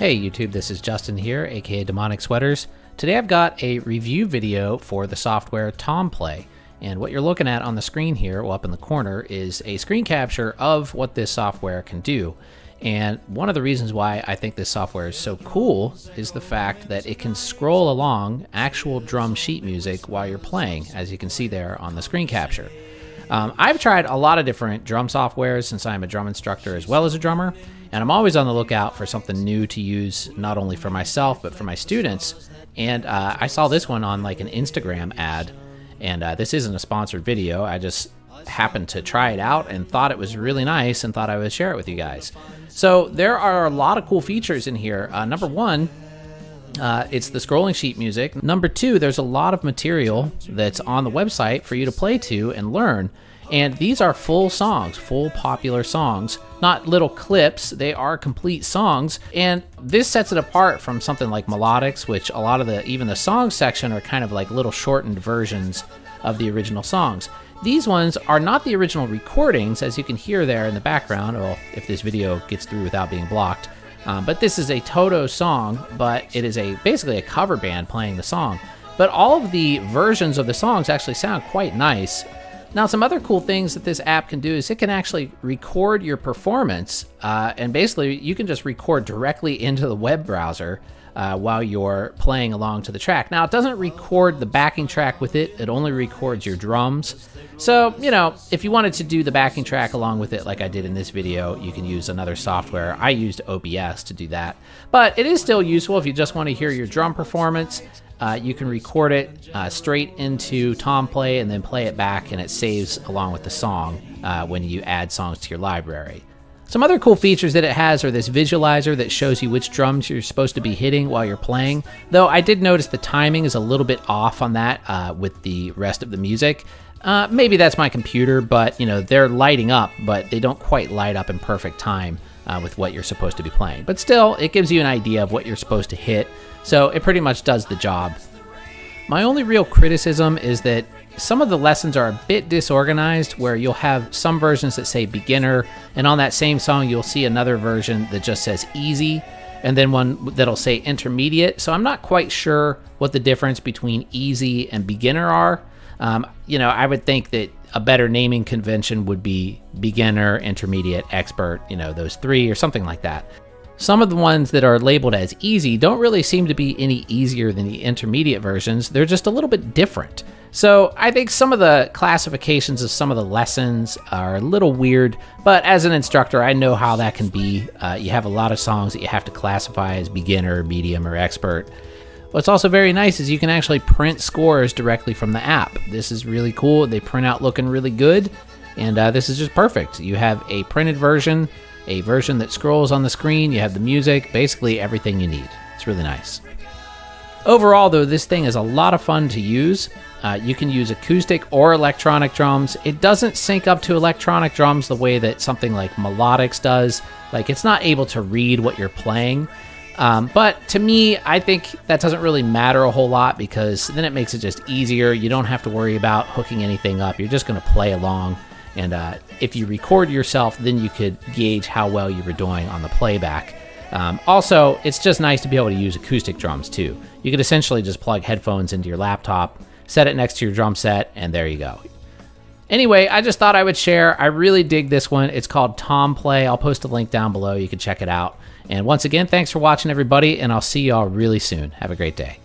Hey YouTube, this is Justin here, aka Demonic Sweaters. Today I've got a review video for the software TomPlay. And what you're looking at on the screen here, well, up in the corner, is a screen capture of what this software can do. And one of the reasons why I think this software is so cool is the fact that it can scroll along actual drum sheet music while you're playing, as you can see there on the screen capture. Um, I've tried a lot of different drum softwares since I'm a drum instructor as well as a drummer, and I'm always on the lookout for something new to use, not only for myself, but for my students. And uh, I saw this one on like an Instagram ad, and uh, this isn't a sponsored video. I just happened to try it out and thought it was really nice and thought I would share it with you guys. So there are a lot of cool features in here. Uh, number one, uh, it's the scrolling sheet music. Number two, there's a lot of material that's on the website for you to play to and learn. And these are full songs, full popular songs, not little clips. They are complete songs. And this sets it apart from something like melodics, which a lot of the, even the song section are kind of like little shortened versions of the original songs. These ones are not the original recordings, as you can hear there in the background, well, if this video gets through without being blocked. Um, but this is a Toto song, but it is a basically a cover band playing the song. But all of the versions of the songs actually sound quite nice. Now, some other cool things that this app can do is it can actually record your performance, uh, and basically you can just record directly into the web browser uh, while you're playing along to the track. Now, it doesn't record the backing track with it; it only records your drums. So, you know, if you wanted to do the backing track along with it, like I did in this video, you can use another software. I used OBS to do that, but it is still useful if you just want to hear your drum performance. Uh, you can record it uh, straight into TomPlay and then play it back, and it saves along with the song uh, when you add songs to your library. Some other cool features that it has are this visualizer that shows you which drums you're supposed to be hitting while you're playing. Though I did notice the timing is a little bit off on that uh, with the rest of the music. Uh, maybe that's my computer, but you know they're lighting up, but they don't quite light up in perfect time uh, with what you're supposed to be playing. But still, it gives you an idea of what you're supposed to hit. So it pretty much does the job. My only real criticism is that some of the lessons are a bit disorganized where you'll have some versions that say beginner and on that same song you'll see another version that just says easy and then one that'll say intermediate so i'm not quite sure what the difference between easy and beginner are um, you know i would think that a better naming convention would be beginner intermediate expert you know those three or something like that some of the ones that are labeled as easy don't really seem to be any easier than the intermediate versions. They're just a little bit different. So I think some of the classifications of some of the lessons are a little weird, but as an instructor, I know how that can be. Uh, you have a lot of songs that you have to classify as beginner, medium, or expert. What's also very nice is you can actually print scores directly from the app. This is really cool. They print out looking really good, and uh, this is just perfect. You have a printed version a version that scrolls on the screen, you have the music, basically everything you need. It's really nice. Overall, though, this thing is a lot of fun to use. Uh, you can use acoustic or electronic drums. It doesn't sync up to electronic drums the way that something like Melodics does. Like, it's not able to read what you're playing. Um, but to me, I think that doesn't really matter a whole lot because then it makes it just easier. You don't have to worry about hooking anything up. You're just going to play along and uh, if you record yourself, then you could gauge how well you were doing on the playback. Um, also, it's just nice to be able to use acoustic drums too. You could essentially just plug headphones into your laptop, set it next to your drum set, and there you go. Anyway, I just thought I would share. I really dig this one. It's called TomPlay. I'll post a link down below. You can check it out. And once again, thanks for watching, everybody, and I'll see y'all really soon. Have a great day.